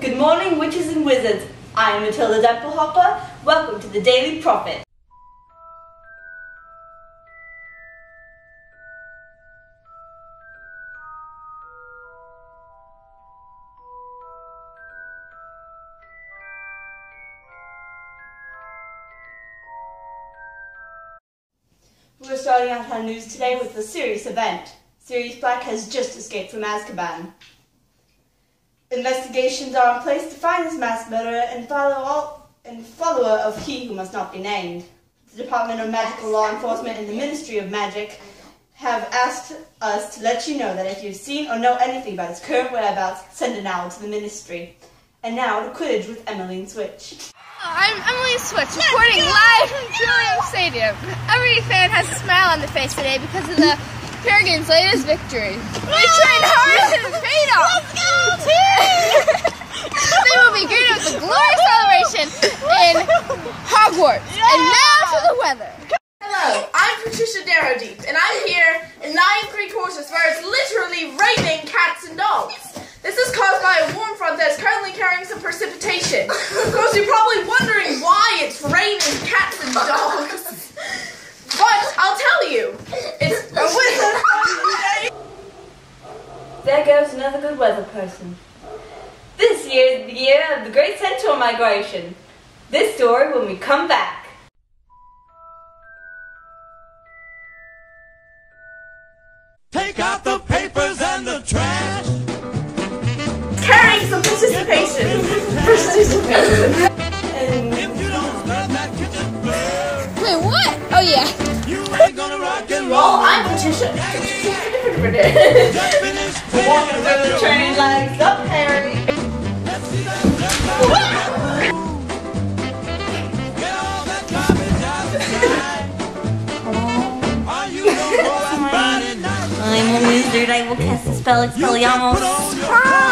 Good morning, witches and wizards. I am Matilda Dimplehopper. Welcome to the Daily Prophet. We're starting out our news today with a serious event. Sirius Black has just escaped from Azkaban. Investigations are in place to find this mass murderer and follow all and follower of he who must not be named. The Department of Magical Law Enforcement and the Ministry of Magic have asked us to let you know that if you've seen or know anything about his current whereabouts, send an owl to the ministry. And now to Quidditch with Emmeline Switch. I'm Emily Switch, reporting live from Trillium Stadium. Every fan has a smile on their face today because of the Peregrine's latest victory. They trained hard it paid off. they will be greeted with a glorious celebration in Hogwarts. And now to the weather. Hello, I'm Patricia Darrowdeep, and I'm here in 9 3 quarters where it's literally raining cats and dogs. This is caused by a warm front that is currently carrying some precipitation. Of course, you're probably wondering why it's raining cats and dogs. But I'll tell you, it's a wizard. There goes another good weather person. This year is the year of the Great Central Migration. This story when we come back. Take out the papers and the trash. Carrying some participation. Participation. If you don't start that kitchen floor, Wait, what? Oh, yeah. you ain't gonna rock and roll. Oh, I'm Patricia. gonna go out Friday night? I'm a wizard. I will cast a spell You can put Expelliarmus.